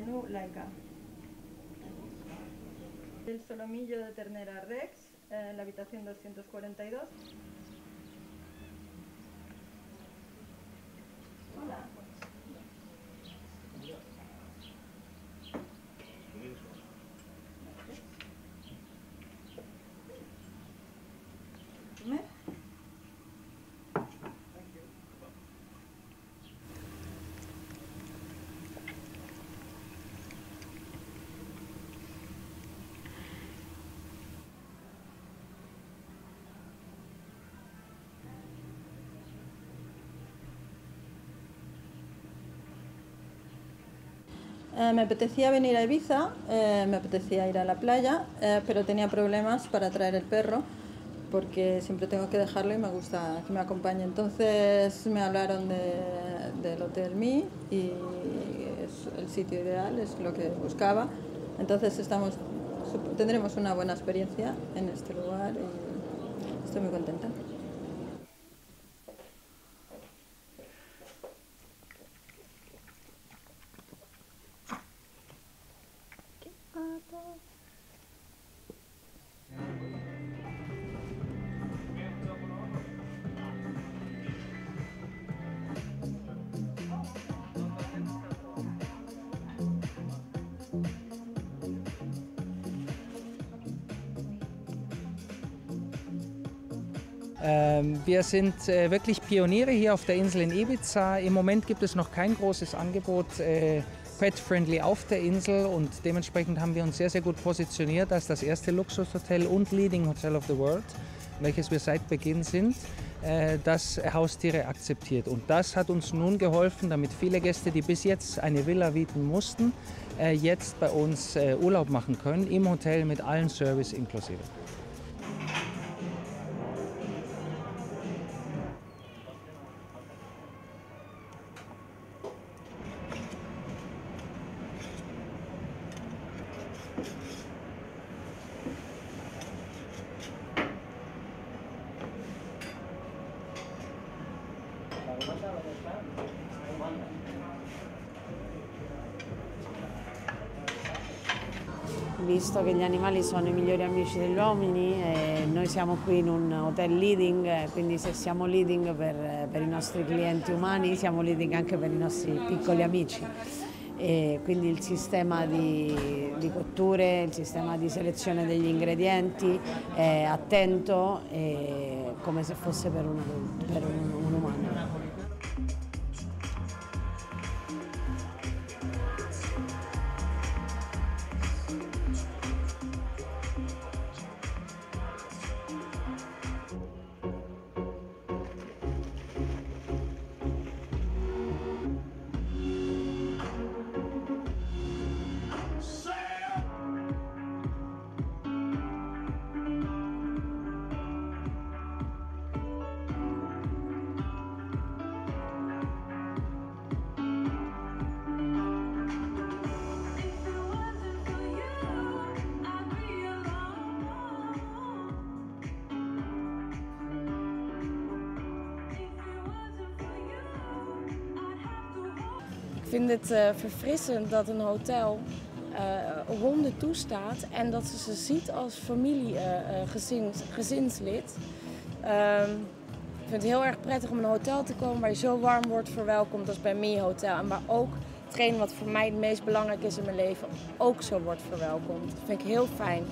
Menú Laika. El solomillo de ternera Rex en la habitación 242. Eh, me apetecía venir a Ibiza, eh, me apetecía ir a la playa, eh, pero tenía problemas para traer el perro porque siempre tengo que dejarlo y me gusta que me acompañe. Entonces me hablaron de- del Hotel Mi y es el sitio ideal, es lo que buscaba. Entonces estamos, tendremos una buena experiencia en este lugar y estoy muy contenta. Ähm, wir sind äh, wirklich Pioniere hier auf der Insel in Ibiza. Im Moment gibt es noch kein großes Angebot äh, Pet-Friendly auf der Insel und dementsprechend haben wir uns sehr, sehr gut positioniert als das erste Luxushotel und Leading Hotel of the World, welches wir seit Beginn sind, äh, das Haustiere akzeptiert. Und das hat uns nun geholfen, damit viele Gäste, die bis jetzt eine Villa mieten mussten, jetzt bei uns Urlaub machen können im Hotel mit allen Service inklusive. Visto che gli animali sono i migliori amici degli uomini, e noi siamo qui in un hotel leading, eh, quindi se siamo leading per, per i nostri clienti umani, siamo leading anche per i nostri piccoli amici. E quindi il sistema di, di cotture, il sistema di selezione degli ingredienti è attento e come se fosse per un, per un- un umano. Vind het eh, verfrissend dat een hotel eh, honden toestaat en dat ze ze ziet als familie, eh, eh. Ehm, ik vind het heel erg prettig om in een hotel te komen waar je zo warm wordt verwelkomd als bij Me Hotel. En waar ook hetgeen wat voor mij het meest belangrijk is in mijn leven ook zo wordt verwelkomd. Dat vind ik heel fijn.